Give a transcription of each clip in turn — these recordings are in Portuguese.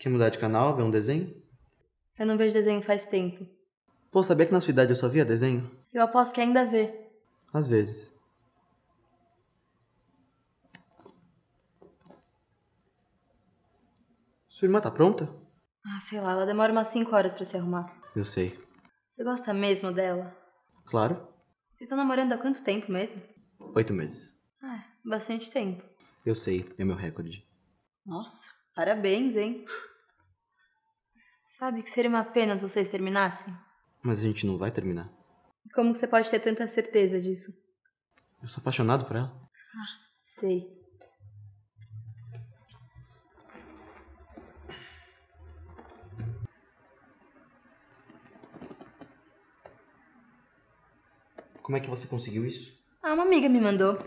Quer mudar de canal, ver um desenho? Eu não vejo desenho faz tempo. Pô, sabia que na sua idade eu só via desenho? Eu aposto que ainda vê. Às vezes. Sua irmã tá pronta? Ah, sei lá, ela demora umas 5 horas pra se arrumar. Eu sei. Você gosta mesmo dela? Claro. Vocês estão namorando há quanto tempo mesmo? Oito meses. Ah, bastante tempo. Eu sei, é meu recorde. Nossa, parabéns, hein? Sabe que seria uma pena se vocês terminassem? Mas a gente não vai terminar. Como você pode ter tanta certeza disso? Eu sou apaixonado por ela. Sei. Como é que você conseguiu isso? Ah, uma amiga me mandou.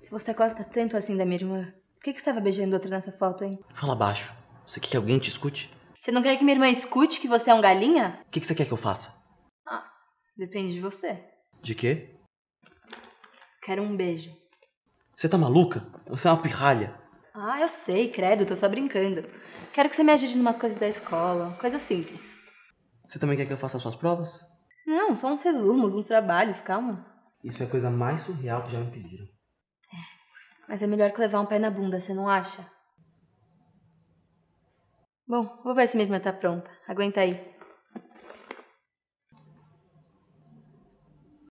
Se você gosta tanto assim da minha irmã, por que, que você estava beijando outra nessa foto, hein? Fala baixo. Você quer que alguém te escute? Você não quer que minha irmã escute que você é um galinha? O que que você quer que eu faça? Ah, depende de você. De quê? Quero um beijo. Você tá maluca? Você é uma pirralha. Ah, eu sei, credo, tô só brincando. Quero que você me ajude em umas coisas da escola, coisa simples. Você também quer que eu faça as suas provas? Não, só uns resumos, uns trabalhos, calma. Isso é a coisa mais surreal que já me pediram. Mas é melhor que levar um pé na bunda, você não acha? Bom, vou ver se minha irmã tá pronta. Aguenta aí.